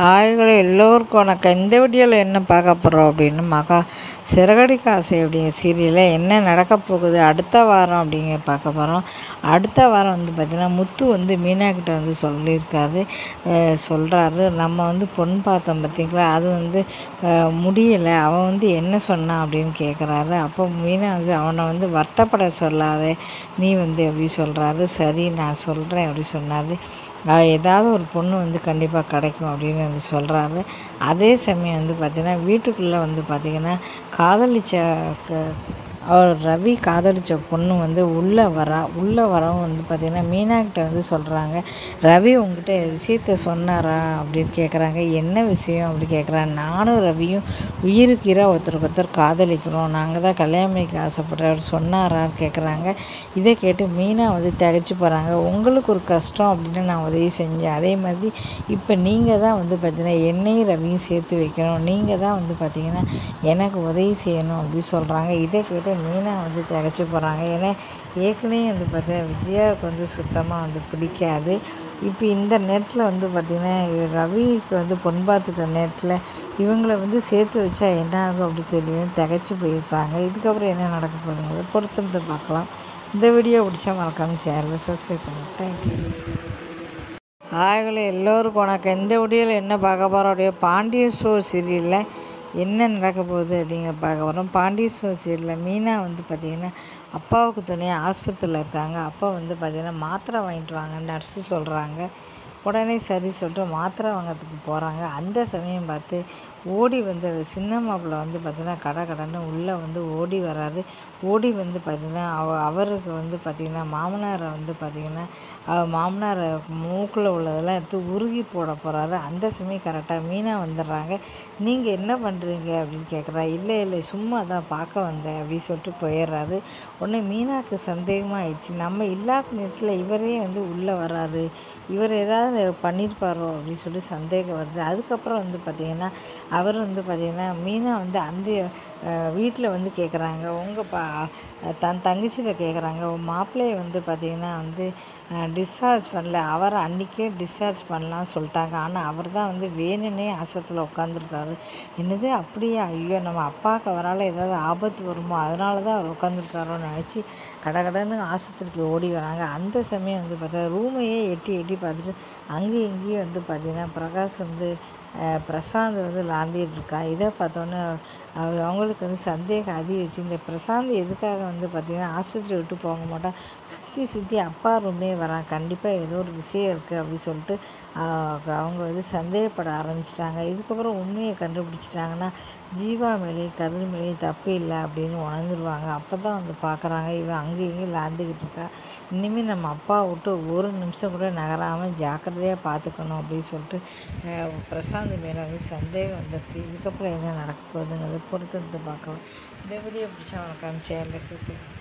ஹாய்கள் எல்லோருக்கும் வணக்கம். இந்த வீடியோவில் என்ன பார்க்க போகிறோம் அப்படின்னு மகா சிறகடிக்க ஆசை அப்படிங்கிற சீரியலில் என்ன நடக்க போகுது அடுத்த வாரம் அப்படிங்க பார்க்க போகிறோம் அடுத்த வாரம் வந்து பார்த்திங்கன்னா முத்து வந்து மீனாக்கிட்ட வந்து சொல்லியிருக்காரு. சொல்கிறாரு நம்ம வந்து பொன் பார்த்தோம் பார்த்திங்களா அது வந்து முடியலை. அவன் வந்து என்ன சொன்னான் அப்படின்னு கேட்குறாரு அப்போ மீனா வந்து அவனை வந்து வருத்தப்பட சொல்லாதே நீ வந்து அப்படி சொல்கிறாரு சரி நான் சொல்கிறேன் அப்படி சொன்னார். ஏதாவது ஒரு பொண்ணு வந்து கண்டிப்பாக கிடைக்கும் அப்படின்னு வந்து சொல்கிறாரு அதே சமயம் வந்து பார்த்திங்கன்னா வீட்டுக்குள்ளே வந்து பார்த்திங்கன்னா காதலிச்ச அவர் ரவி காதலிச்ச பொண்ணு வந்து உள்ளே வரா உள்ளே வரவும் வந்து பார்த்திங்கன்னா மீனாக்கிட்ட வந்து சொல்கிறாங்க ரவி உங்ககிட்ட விஷயத்த சொன்னாரா? அப்படின்னு கேட்குறாங்க என்ன விஷயம்? அப்படி கேட்குறாங்க நானும் ரவியும் உயிருக்கீரா ஒருத்தருக்கு ஒருத்தர் காதலிக்கிறோம். நாங்கள் தான் கல்யாணம் பண்ணிக்க ஆசைப்படுறவர் சொன்னாரான்னு கேட்குறாங்க இதை கேட்டு மீனா வந்து திகைச்சு போகிறாங்க உங்களுக்கு ஒரு கஷ்டம் அப்படின்னு நான் உதவி செஞ்சேன். அதே மாதிரி இப்போ நீங்கள் தான் வந்து பார்த்தீங்கன்னா என்னையும் ரவியும் சேர்த்து வைக்கணும். நீங்கள் தான் வந்து பார்த்தீங்கன்னா எனக்கு உதவி செய்யணும் அப்படின்னு சொல்கிறாங்க இதை கேட்டு மீனா வந்து திகைச்சு போகிறாங்க ஏன்னா ஏற்கனவே வந்து பார்த்தீங்கன்னா விஜயாவுக்கு வந்து சுத்தமாக வந்து பிடிக்காது. இப்போ இந்த நேரத்தில் வந்து பார்த்திங்கன்னா ரவிக்கு வந்து பொன் பார்த்துட்ட நேரத்தில் இவங்கள வந்து சேர்த்து வச்சா என்ன ஆகும் அப்படி தெரியும். திகைச்சு போயிருக்காங்க இதுக்கப்புறம் என்ன நடக்க போகுதுங்கிறத பொறுத்திருந்து பார்க்கலாம். இந்த வீடியோ பிடிச்சா மறக்காமல் சேனலை சப்ஸ்கிரைப் பண்ணுங்கள் தேங்க்யூ ஆய்களை எல்லோருக்கும் வணக்கம். இந்த வீடியோவில் என்ன பார்க்க போகிறோம் அப்படியே பாண்டிய ஸ்டோர் சீரியலில் என்ன நடக்க போகுது அப்படிங்கிற பார்க்க வரோம். பாண்டிய மீனா வந்து பார்த்திங்கன்னா அப்பாவுக்கு துணையாக ஆஸ்பத்திரியில் இருக்காங்க. அப்பா வந்து பார்த்திங்கன்னா மாத்திரை வாங்கிட்டு வாங்க நர்ஸு சொல்கிறாங்க உடனே சரி சொல்லிட்டு மாத்திரை வாங்கிறதுக்கு போகிறாங்க அந்த சமயம் பார்த்து ஓடி வந்து சின்ன மாப்பிள்ளை வந்து பார்த்திங்கன்னா கடை கடன்னு உள்ளே வந்து ஓடி வராரு. ஓடி வந்து பார்த்திங்கன்னா அவ அவருக்கு வந்து பார்த்திங்கன்னா மாமனாரை வந்து பார்த்திங்கன்னா அவ மாமனாரை மூக்கில் உள்ளதெல்லாம் எடுத்து உருகி போட போகிறாரு அந்த சமயம் கரெக்டாக மீனா வந்துடுறாங்க. நீங்கள் என்ன பண்ணுறீங்க அப்படின்னு கேட்குறா. இல்லை இல்லை சும்மா தான் பார்க்க வந்தேன் அப்படின்னு சொல்லிட்டு போயிடுறாரு. உடனே மீனாவுக்கு சந்தேகமாக ஆயிடுச்சு நம்ம இல்லாத நேரத்தில் இவரே வந்து உள்ளே வராது இவர் ஏதாவது பண்ணியிருப்பாரோ? அப்படின்னு சொல்லி சந்தேகம் வருது. அதுக்கப்புறம் வந்து பார்த்திங்கன்னா அவர் வந்து பார்த்திங்கன்னா மீனா வந்து அந்த வீட்டில் வந்து கேட்குறாங்க உங்கள் பா தன் தங்கச்சியில் கேட்குறாங்க உன் மாப்பிள்ளையை வந்து பார்த்திங்கன்னா வந்து டிஸ்சார்ஜ் பண்ணல. அவரை அன்றைக்கே டிஸ்சார்ஜ் பண்ணலான்னு சொல்லிட்டாங்க. ஆனால் அவர் தான் வந்து வேணுன்னே ஆசத்தில் உட்காந்துருக்காரு என்னது அப்படியா? ஐயோ நம்ம அப்பாவுக்கு அவரால் ஏதாவது ஆபத்து வருமோ? அதனால தான் அவர் உட்காந்துருக்காரோன்னு நினச்சி கடகடன்னு ஆஸ்பத்திரிக்கு ஓடி வராங்க. அந்த சமயம் வந்து பார்த்தா ரூமையே எட்டி எட்டி பார்த்துட்டு அங்கேயும் இங்கேயும் வந்து பார்த்திங்கன்னா பிரகாஷ் வந்து பிரசாந்த் வந்து லாந்திட்டு இருக்கா. இதை பார்த்தோன்னே அவர் அவங்களுக்கு வந்து சந்தேகம் அதிகரிச்சு இந்த பிரசாந்த் எதுக்காக வந்து பார்த்திங்கன்னா ஆஸ்பத்திரி விட்டு போக மாட்டான். சுற்றி சுற்றி அப்பா ரூமே வரான். கண்டிப்பாக ஏதோ ஒரு விஷயம் இருக்குது அப்படின்னு சொல்லிட்டு அவங்க வந்து சந்தேகப்பட ஆரம்பிச்சிட்டாங்க. இதுக்கப்புறம் உண்மையை கண்டுபிடிச்சிட்டாங்கன்னா ஜீவா மேலேயும் கதிர் மேலேயும் தப்பு இல்லை அப்படின்னு உணர்ந்துருவாங்க. அப்போ தான் வந்து பார்க்குறாங்க இவன் அங்கேயும் இங்கேயும் லாந்துக்கிட்டு இருக்கா. இனிமேல் நம்ம அப்பா விட்டு ஒரு நிமிஷம் கூட நகராமல் ஜாக்கிரதையாக பார்த்துக்கணும் அப்படின்னு சொல்லிட்டு பிரசாந்த் மேலே வந்து சந்தேகம் வந்துருக்கு. இதுக்கப்புறம் என்ன நடக்க போகுதுங்கிறது பொறுத்து வந்து பார்க்கலாம். இந்த வீடியோ பிடிச்சா வணக்கம் சேனலை சப்ஸ்கிரைப்